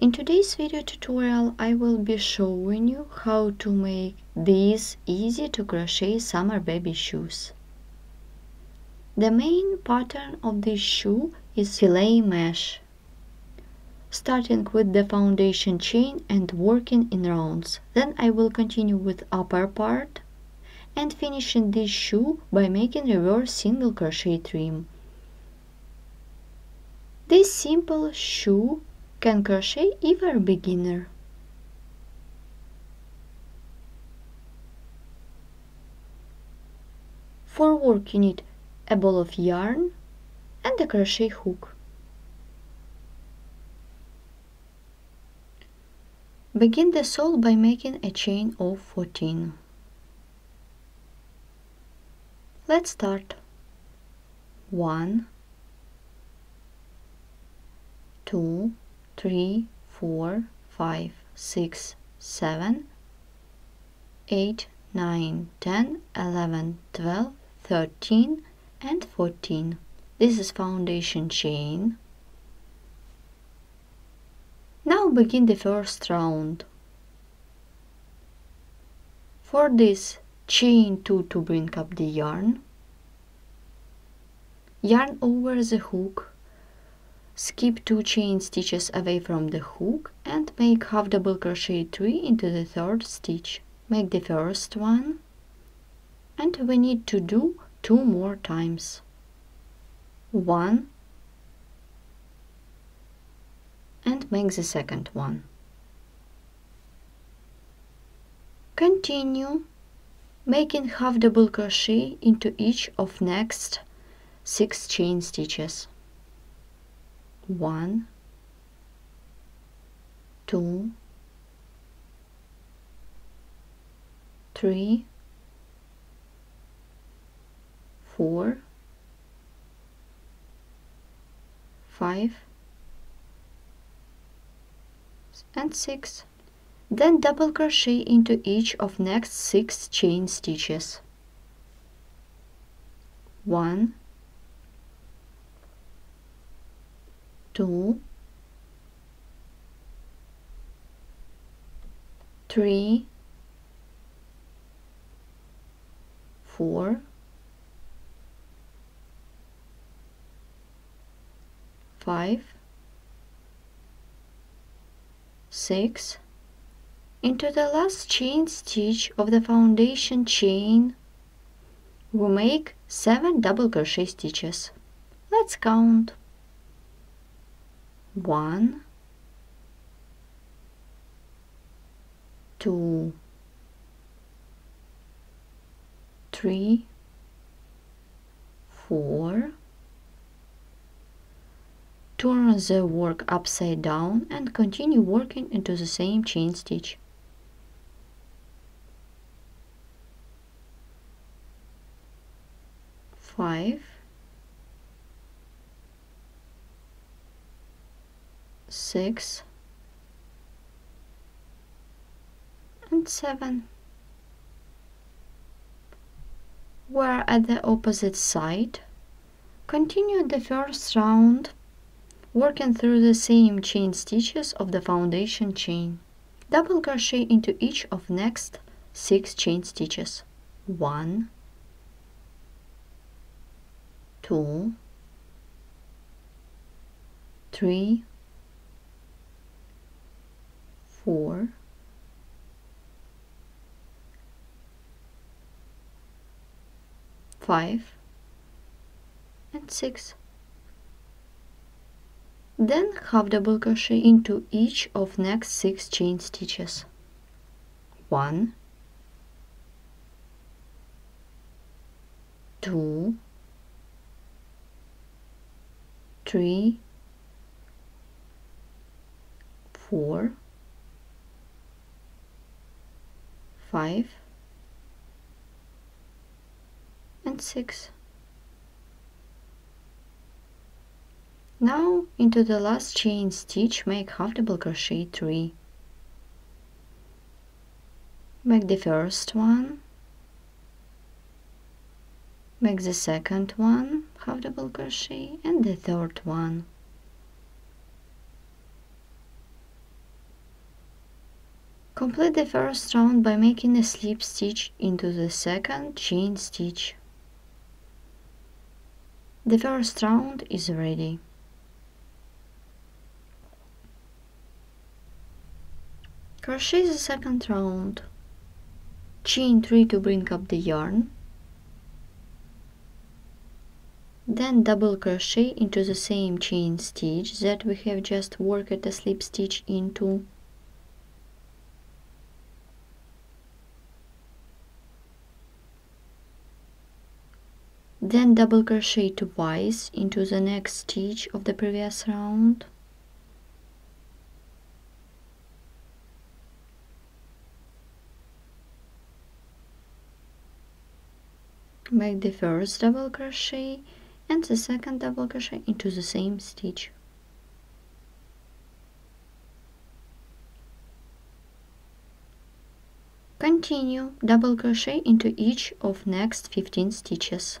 In today's video tutorial I will be showing you how to make these easy to crochet summer baby shoes. The main pattern of this shoe is filet mesh. Starting with the foundation chain and working in rounds. Then I will continue with upper part and finishing this shoe by making reverse single crochet trim. This simple shoe can crochet even beginner. For work you need a ball of yarn and a crochet hook. Begin the sole by making a chain of 14. Let's start. 1 2 3, 4, 5, 6, 7, 8, 9, 10, 11, 12, 13 and 14. This is foundation chain. Now begin the first round. For this, chain 2 to bring up the yarn. Yarn over the hook skip two chain stitches away from the hook and make half double crochet 3 into the third stitch. Make the first one. And we need to do two more times. One. And make the second one. Continue making half double crochet into each of next six chain stitches one, two, three, four, five, and six. Then double crochet into each of next six chain stitches. One, two, three, four, five, six, into the last chain stitch of the foundation chain we make 7 double crochet stitches. Let's count one, two, three, four. Turn the work upside down and continue working into the same chain stitch. Five, six and seven. We're at the opposite side. Continue the first round working through the same chain stitches of the foundation chain. Double crochet into each of next six chain stitches. One two three four, five, and six. Then half double crochet into each of next six chain stitches. One, two, three, four, five and six. Now into the last chain stitch make half double crochet three. Make the first one. Make the second one half double crochet and the third one Complete the first round by making a slip stitch into the second chain stitch. The first round is ready. Crochet the second round. Chain 3 to bring up the yarn. Then double crochet into the same chain stitch that we have just worked a slip stitch into Then double crochet twice into the next stitch of the previous round. Make the first double crochet and the second double crochet into the same stitch. Continue double crochet into each of next 15 stitches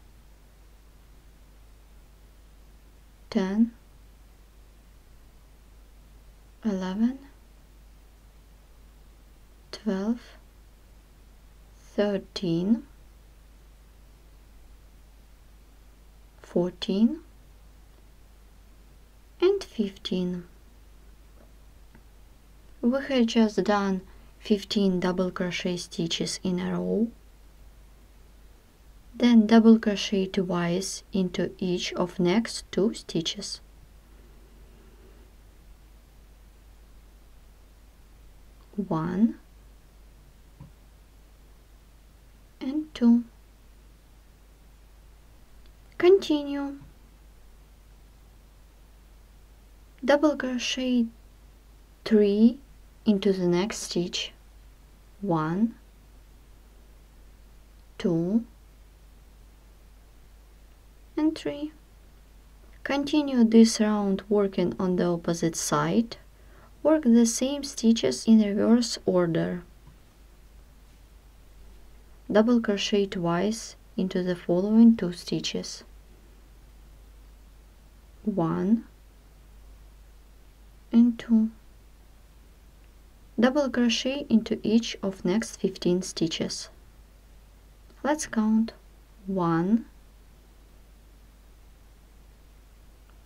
10 11 12 13 14 and 15 we had just done 15 double crochet stitches in a row then double crochet twice into each of next two stitches. One and two. Continue. Double crochet three into the next stitch. One, two, and 3. Continue this round working on the opposite side. Work the same stitches in reverse order. Double crochet twice into the following two stitches. 1 and 2. Double crochet into each of next 15 stitches. Let's count 1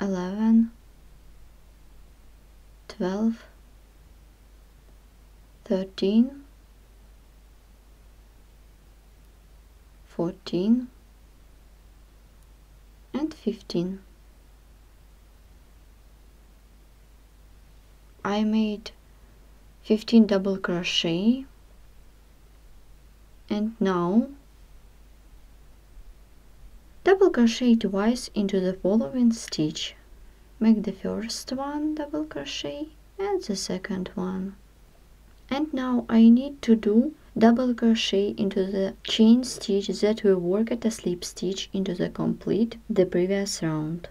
11 12 13 14 and 15 I made 15 double crochet. And now double crochet twice into the following stitch. Make the first one double crochet and the second one. And now I need to do double crochet into the chain stitch that we work at a slip stitch into the complete the previous round.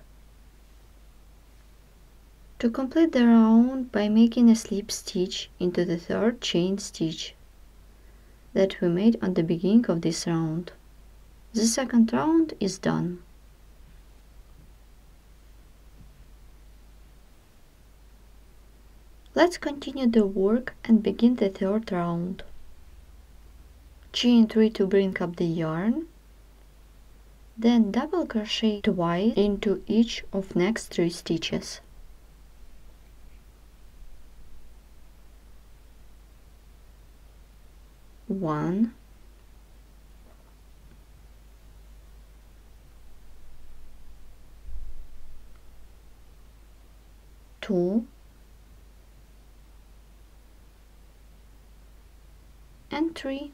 To complete the round by making a slip stitch into the third chain stitch that we made on the beginning of this round the second round is done. Let's continue the work and begin the third round. Chain 3 to bring up the yarn, then double crochet twice into each of next 3 stitches. one two. And three.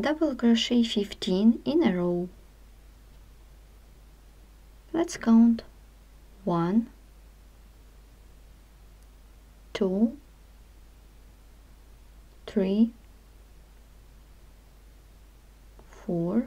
Double crochet 15 in a row. Let's count. One. Two. Three. Four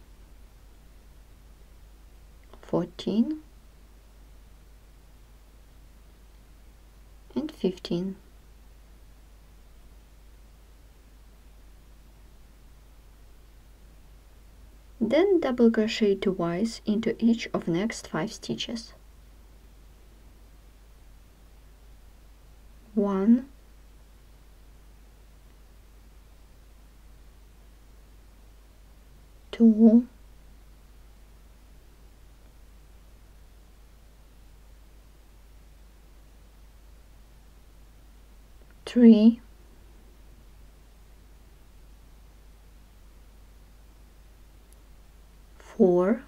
fourteen and fifteen. Then double crochet twice into each of next 5 stitches. 1 2 3 four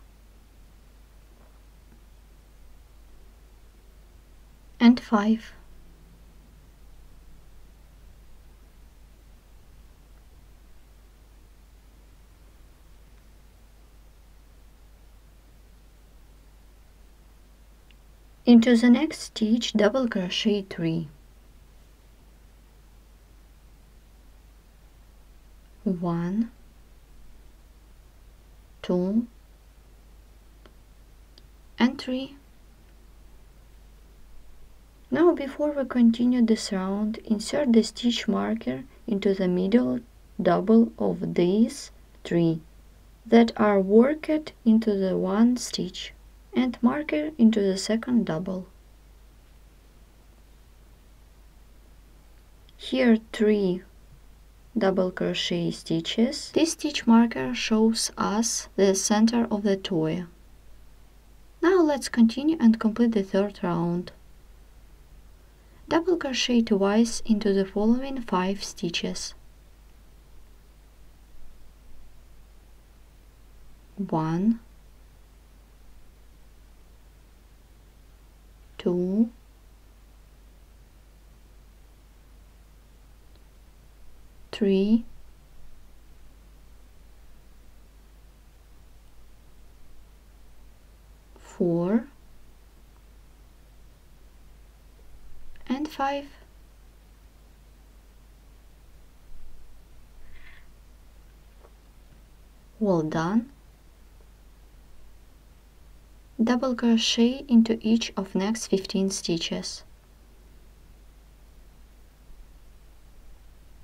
and five. Into the next stitch double crochet 3. 1 2 and 3 now before we continue this round insert the stitch marker into the middle double of these three that are worked into the one stitch and marker into the second double. Here three double crochet stitches this stitch marker shows us the center of the toy now let's continue and complete the third round. Double crochet twice into the following 5 stitches. 1 2 3 four. And five. Well done. Double crochet into each of next 15 stitches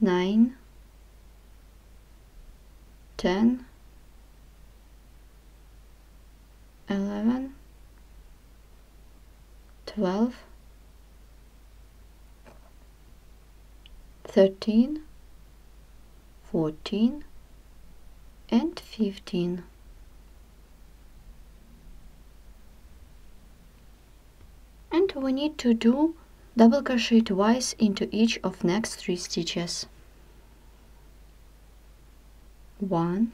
nine, ten, eleven, twelve, thirteen, fourteen, and fifteen. And we need to do double crochet twice into each of next three stitches. One.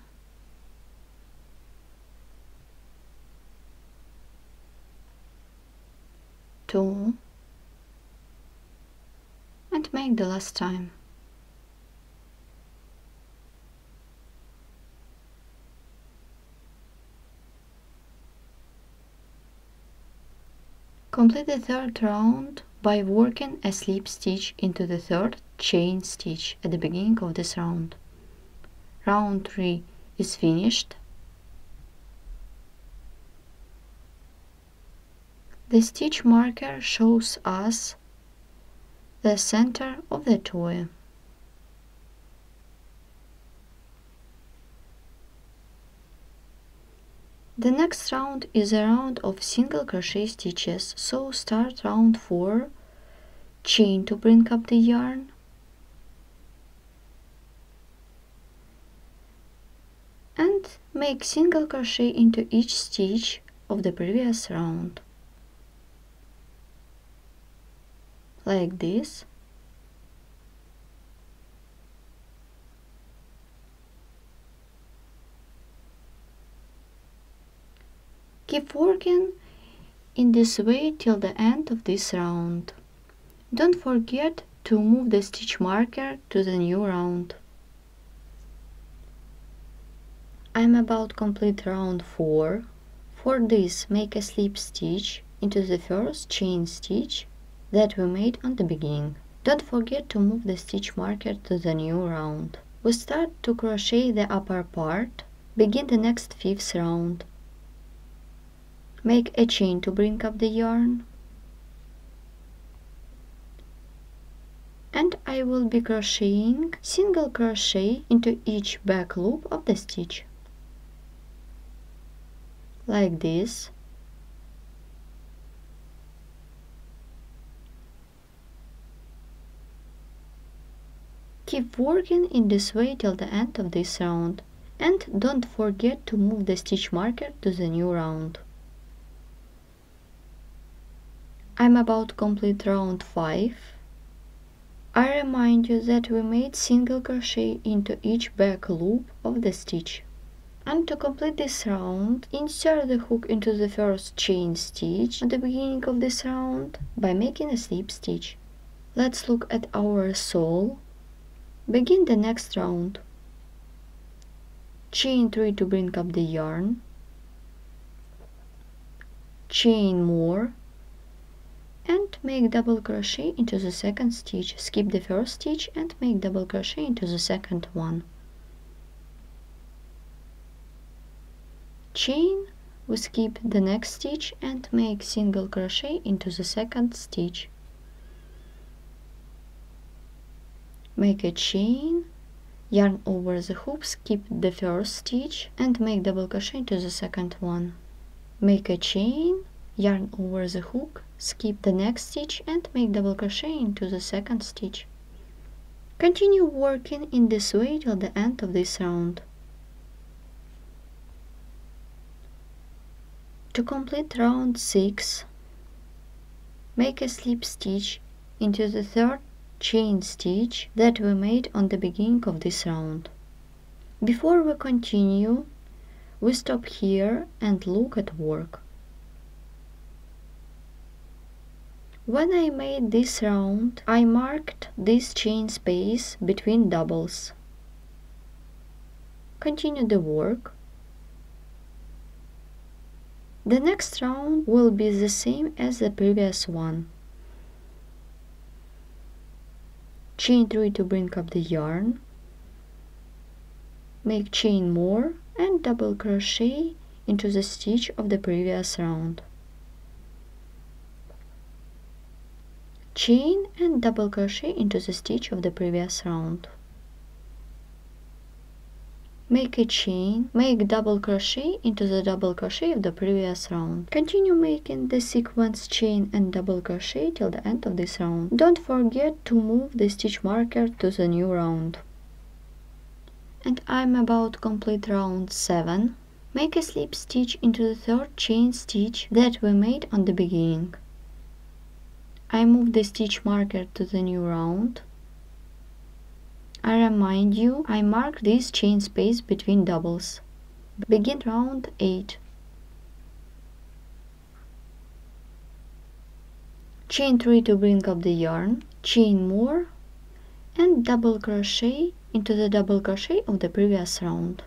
Two. And make the last time. Complete the third round by working a slip stitch into the third chain stitch at the beginning of this round. Round 3 is finished. The stitch marker shows us the center of the toy. The next round is a round of single crochet stitches, so start round 4, chain to bring up the yarn, and make single crochet into each stitch of the previous round. Like this. Keep working in this way till the end of this round. Don't forget to move the stitch marker to the new round. I'm about complete round 4. For this make a slip stitch into the first chain stitch that we made on the beginning. Don't forget to move the stitch marker to the new round. We start to crochet the upper part. Begin the next fifth round. Make a chain to bring up the yarn. And I will be crocheting single crochet into each back loop of the stitch. Like this. Keep working in this way till the end of this round and don't forget to move the stitch marker to the new round. I'm about to complete round 5. I remind you that we made single crochet into each back loop of the stitch. And to complete this round, insert the hook into the first chain stitch at the beginning of this round by making a slip stitch. Let's look at our sole. Begin the next round. Chain 3 to bring up the yarn. Chain more and make double crochet into the second stitch. Skip the first stitch and make double crochet into the second one. Chain we skip the next stitch and make single crochet into the second stitch. Make a chain yarn over the hoop skip the first stitch and make double crochet into the second one. Make a chain yarn over the hook skip the next stitch and make double crochet into the second stitch. Continue working in this way till the end of this round. To complete round 6, make a slip stitch into the third chain stitch that we made on the beginning of this round. Before we continue, we stop here and look at work. When I made this round, I marked this chain space between doubles. Continue the work. The next round will be the same as the previous one. Chain 3 to bring up the yarn. Make chain more and double crochet into the stitch of the previous round. Chain and double crochet into the stitch of the previous round. Make a chain make double crochet into the double crochet of the previous round. Continue making the sequence chain and double crochet till the end of this round. Don't forget to move the stitch marker to the new round. And I'm about to complete round 7 make a slip stitch into the third chain stitch that we made on the beginning I move the stitch marker to the new round. I remind you, I mark this chain space between doubles. Begin round 8. chain 3 to bring up the yarn chain more and double crochet into the double crochet of the previous round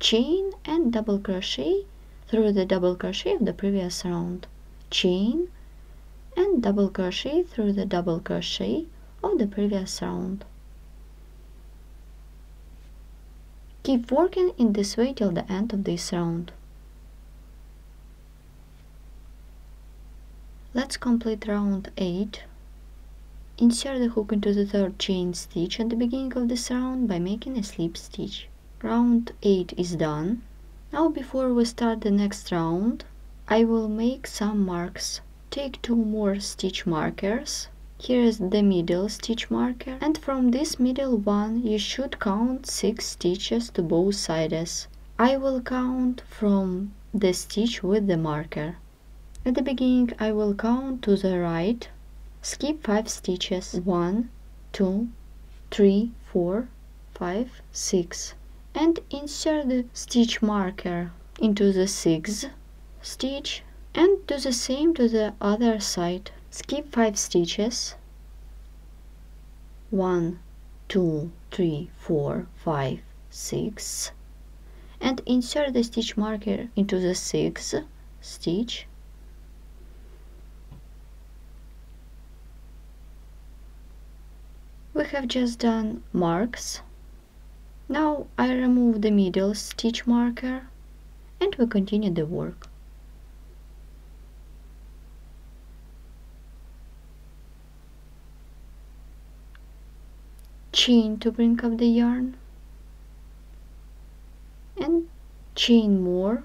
chain and double crochet through the double crochet of the previous round chain and double crochet through the double crochet of the previous round. Keep working in this way till the end of this round. Let's complete round 8 insert the hook into the third chain stitch at the beginning of this round by making a slip stitch. Round 8 is done. Now before we start the next round I will make some marks take two more stitch markers. Here is the middle stitch marker. And from this middle one you should count 6 stitches to both sides. I will count from the stitch with the marker. At the beginning I will count to the right. Skip 5 stitches. 1 2 3 4 5 6 and insert the stitch marker into the sixth stitch and do the same to the other side. Skip 5 stitches. 1 2 3 4 5 6 and insert the stitch marker into the sixth stitch. We have just done marks. Now I remove the middle stitch marker and we continue the work. Chain to bring up the yarn and chain more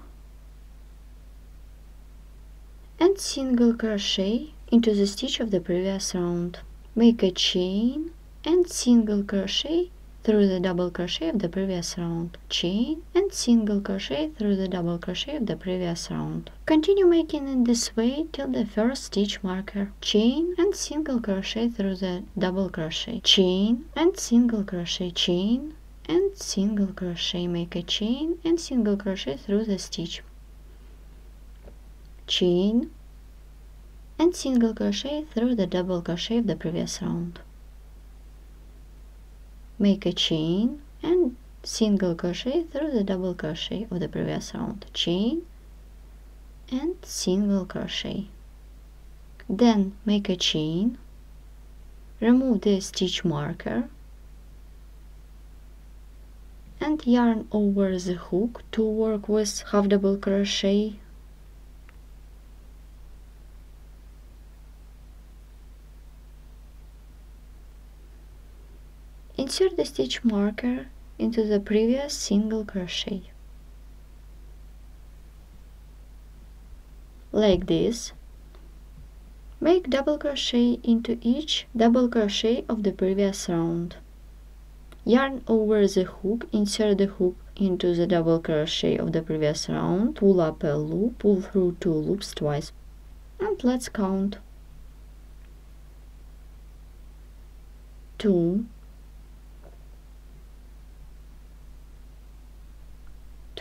and single crochet into the stitch of the previous round. Make a chain and single crochet through the double crochet of the previous round chain and single crochet through the double crochet of the previous round. Continue making it this way till the first stitch marker chain and single crochet through the double crochet chain and single crochet chain and single crochet make a chain and single crochet through the stitch chain and single crochet through the double crochet of the previous round make a chain and single crochet through the double crochet of the previous round. Chain and single crochet. Then make a chain. Remove the stitch marker and yarn over the hook to work with half double crochet Insert the stitch marker into the previous single crochet. Like this. Make double crochet into each double crochet of the previous round. Yarn over the hook, insert the hook into the double crochet of the previous round, pull up a loop, pull through two loops twice, and let's count. 2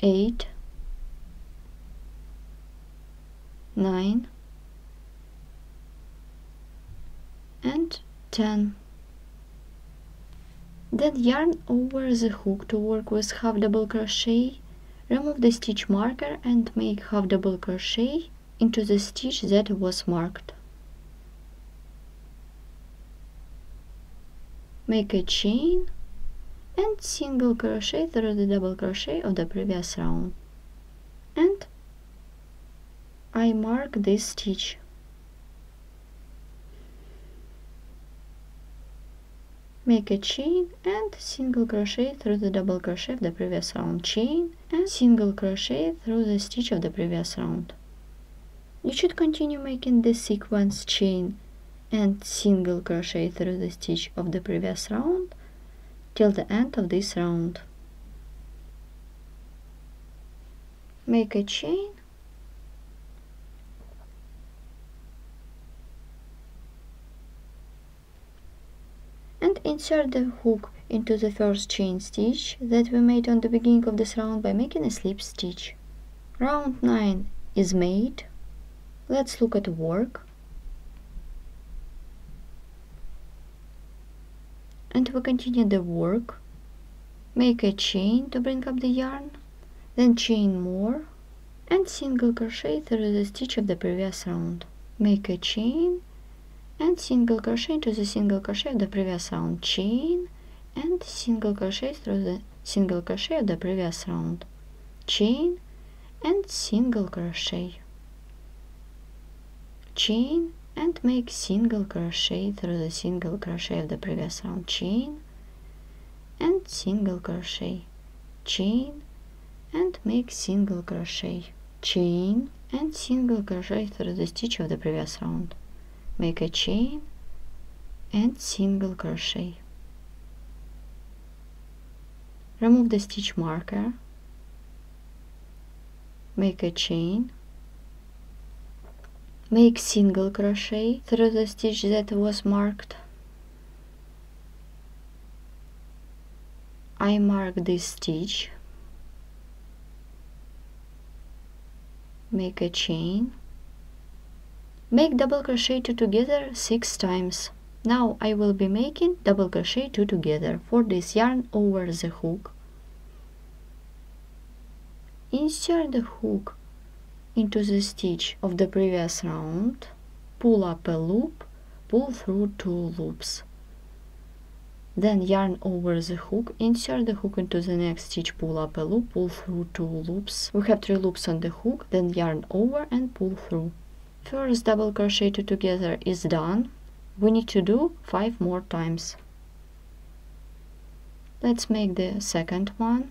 eight, nine, and 10. Then yarn over the hook to work with half double crochet, remove the stitch marker and make half double crochet into the stitch that was marked. Make a chain and single crochet through the double crochet of the previous round. And I mark this stitch. Make a chain and single crochet through the double crochet of the previous round. Chain and single crochet through the stitch of the previous round. You should continue making this sequence chain and single crochet through the stitch of the previous round till the end of this round. Make a chain and insert the hook into the first chain stitch that we made on the beginning of this round by making a slip stitch. Round 9 is made. Let's look at work. And we continue the work. Make a chain to bring up the yarn, then chain more and single crochet through the stitch of the previous round. Make a chain and single crochet into the single crochet of the previous round. Chain and single crochet through the single crochet of the previous round. Chain and single crochet chain and make single crochet through the single crochet of the previous round chain. And single crochet chain. And make single crochet chain. And single crochet through the stitch of the previous round. Make a chain and single crochet. Remove the stitch marker. Make a chain make single crochet through the stitch that was marked. I mark this stitch. Make a chain. Make double crochet two together six times. Now I will be making double crochet two together for this yarn over the hook. Insert the hook into the stitch of the previous round, pull up a loop, pull through two loops. Then yarn over the hook, insert the hook into the next stitch, pull up a loop, pull through two loops. We have three loops on the hook, then yarn over and pull through. First double crochet two together is done. We need to do five more times. Let's make the second one.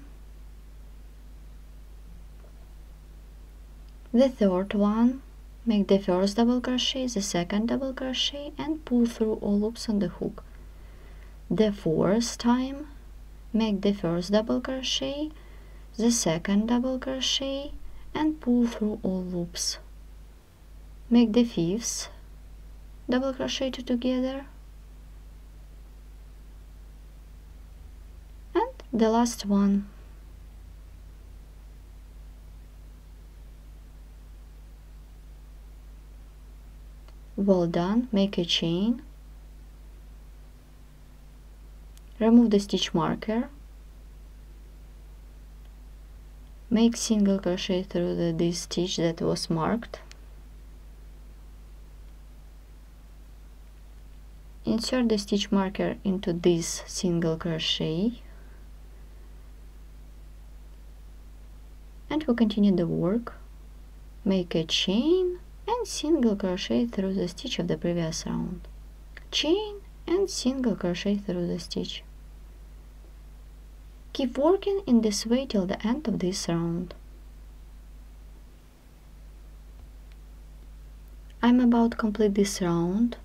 The third one make the first double crochet the second double crochet and pull through all loops on the hook. The fourth time make the first double crochet the second double crochet and pull through all loops. Make the fifth double crochet two together. And the last one well done. Make a chain. Remove the stitch marker. Make single crochet through the, this stitch that was marked. Insert the stitch marker into this single crochet. And we continue the work. Make a chain and single crochet through the stitch of the previous round. Chain and single crochet through the stitch. Keep working in this way till the end of this round. I'm about complete this round.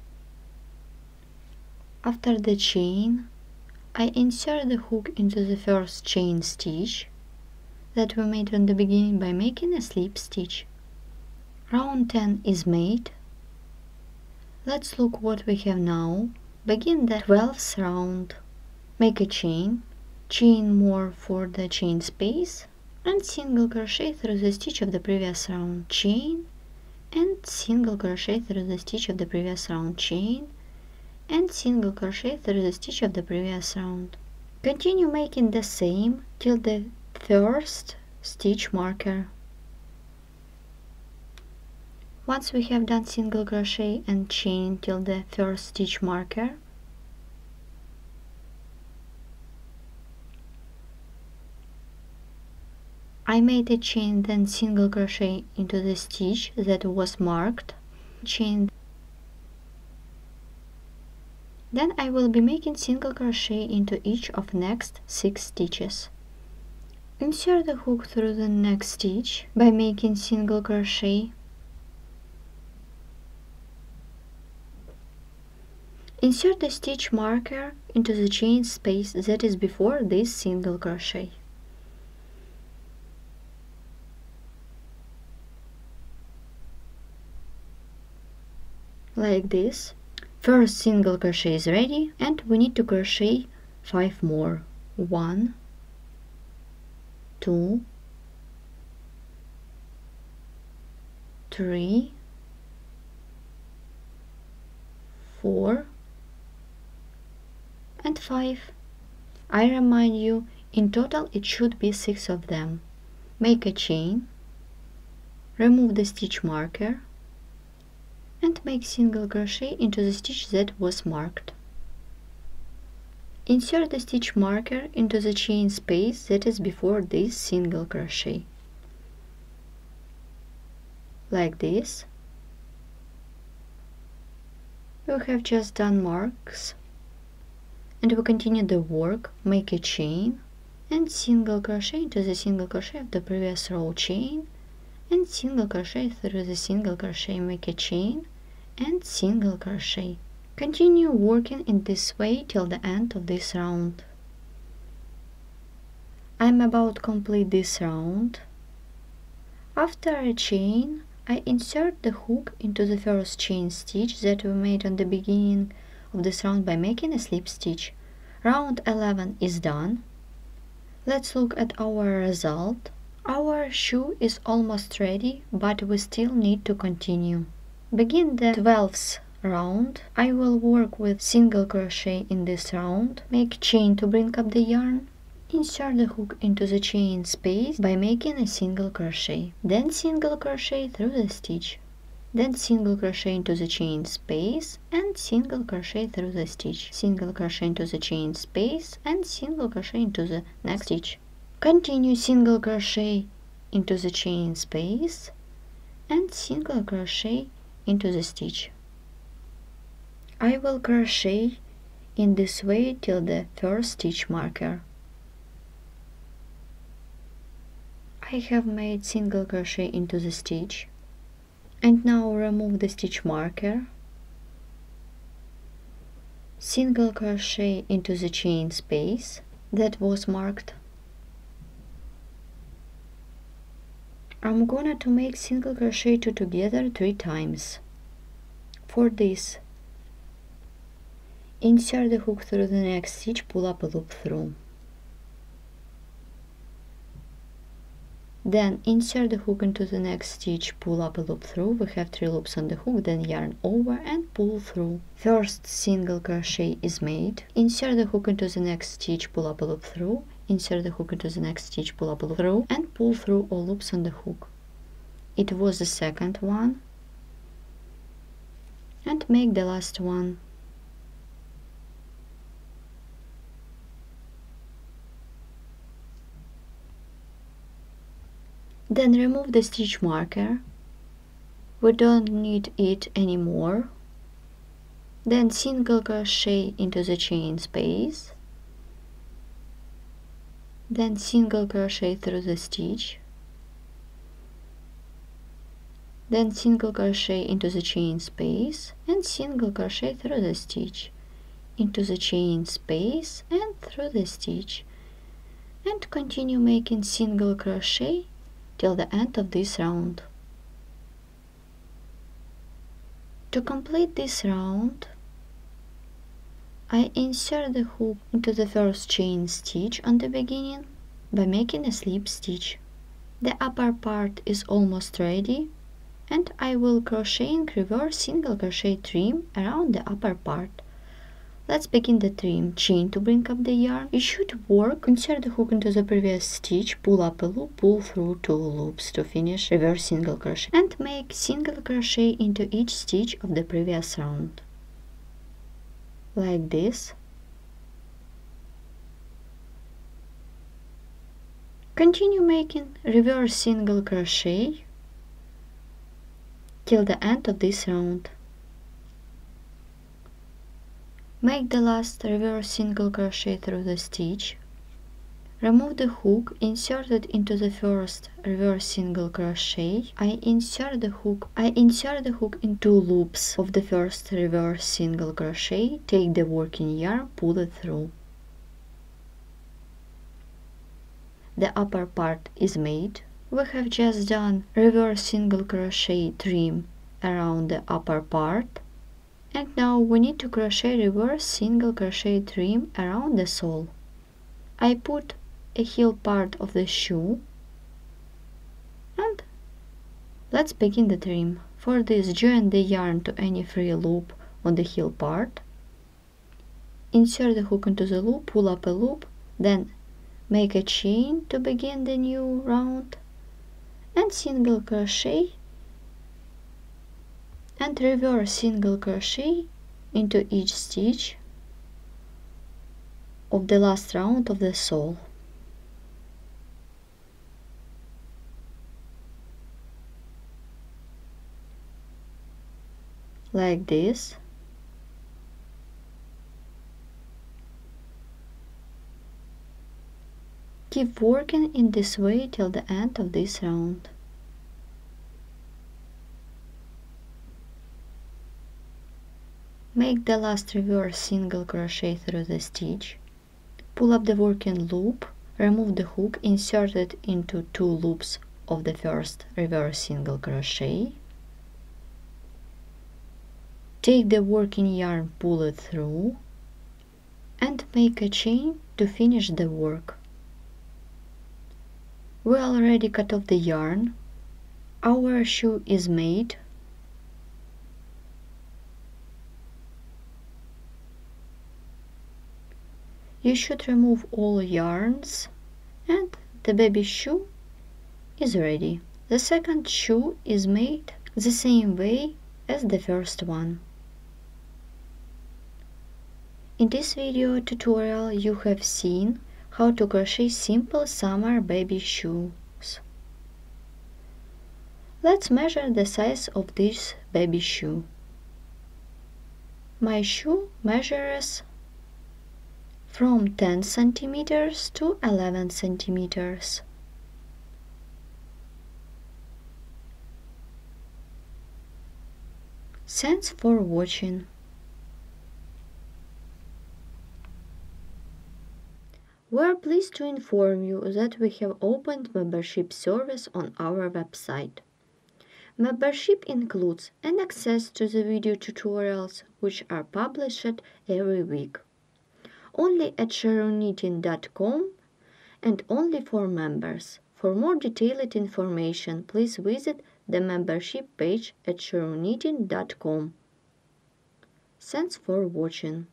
After the chain I insert the hook into the first chain stitch that we made from the beginning by making a slip stitch Round 10 is made. Let's look what we have now. Begin the 12th round. Make a chain, chain more for the chain space and single crochet through the stitch of the previous round. Chain and single crochet through the stitch of the previous round. Chain and single crochet through the stitch of the previous round. Continue making the same till the first stitch marker. Once we have done single crochet and chain till the first stitch marker, I made a chain then single crochet into the stitch that was marked, chain. Then I will be making single crochet into each of next 6 stitches. Insert the hook through the next stitch by making single crochet Insert the stitch marker into the chain space that is before this single crochet. Like this. First single crochet is ready and we need to crochet 5 more. 1 2 3 4 and 5. I remind you, in total it should be 6 of them. Make a chain, remove the stitch marker and make single crochet into the stitch that was marked. Insert the stitch marker into the chain space that is before this single crochet. Like this. We have just done marks and we continue the work make a chain and single crochet into the single crochet of the previous row chain and single crochet through the single crochet make a chain and single crochet. Continue working in this way till the end of this round. I'm about complete this round. After a chain I insert the hook into the first chain stitch that we made on the beginning of this round by making a slip stitch. Round 11 is done. Let's look at our result. Our shoe is almost ready, but we still need to continue. Begin the 12th round. I will work with single crochet in this round. Make chain to bring up the yarn. Insert the hook into the chain space by making a single crochet. Then single crochet through the stitch then single crochet into the chain space and single crochet through the stitch. Single crochet into the chain space and single crochet into the next stitch. Continue single crochet into the chain space and single crochet into the stitch. I will crochet in this way till the first stitch marker. I have made single crochet into the stitch and now remove the stitch marker. Single crochet into the chain space that was marked. I'm gonna to make single crochet two together three times for this. Insert the hook through the next stitch pull up a loop through Then insert the hook into the next stitch, pull up a loop through, we have 3 loops on the hook, then yarn over and pull through. First single crochet is made, insert the hook into the next stitch, pull up a loop through, insert the hook into the next stitch, pull up a loop through, and pull through all loops on the hook. It was the second one, and make the last one. Then remove the stitch marker. We don't need it anymore. Then single crochet into the chain space. Then single crochet through the stitch. Then single crochet into the chain space and single crochet through the stitch into the chain space and through the stitch and continue making single crochet till the end of this round. To complete this round, I insert the hook into the first chain stitch on the beginning by making a slip stitch. The upper part is almost ready and I will crochet in reverse single crochet trim around the upper part. Let's begin the trim. Chain to bring up the yarn. You should work. Insert the hook into the previous stitch, pull up a loop, pull through two loops to finish reverse single crochet and make single crochet into each stitch of the previous round. Like this. Continue making reverse single crochet till the end of this round. Make the last reverse single crochet through the stitch Remove the hook, insert it into the first reverse single crochet. I insert the hook. I insert the hook in two loops of the first reverse single crochet. Take the working yarn, pull it through. The upper part is made. We have just done reverse single crochet trim around the upper part. And now we need to crochet reverse single crochet trim around the sole. I put a heel part of the shoe and let's begin the trim. For this join the yarn to any free loop on the heel part. Insert the hook into the loop, pull up a loop, then make a chain to begin the new round and single crochet and reverse single crochet into each stitch of the last round of the sole. like this keep working in this way till the end of this round make the last reverse single crochet through the stitch pull up the working loop remove the hook insert it into two loops of the first reverse single crochet Take the working yarn, pull it through and make a chain to finish the work. We already cut off the yarn. Our shoe is made. You should remove all yarns and the baby shoe is ready. The second shoe is made the same way as the first one. In this video tutorial you have seen how to crochet simple summer baby shoes. Let's measure the size of this baby shoe. My shoe measures from 10 centimeters to 11 centimeters. Thanks for watching. We are pleased to inform you that we have opened membership service on our website. Membership includes an access to the video tutorials which are published every week. Only at sheruknitting.com and only for members. For more detailed information, please visit the membership page at sheruknitting.com. Thanks for watching.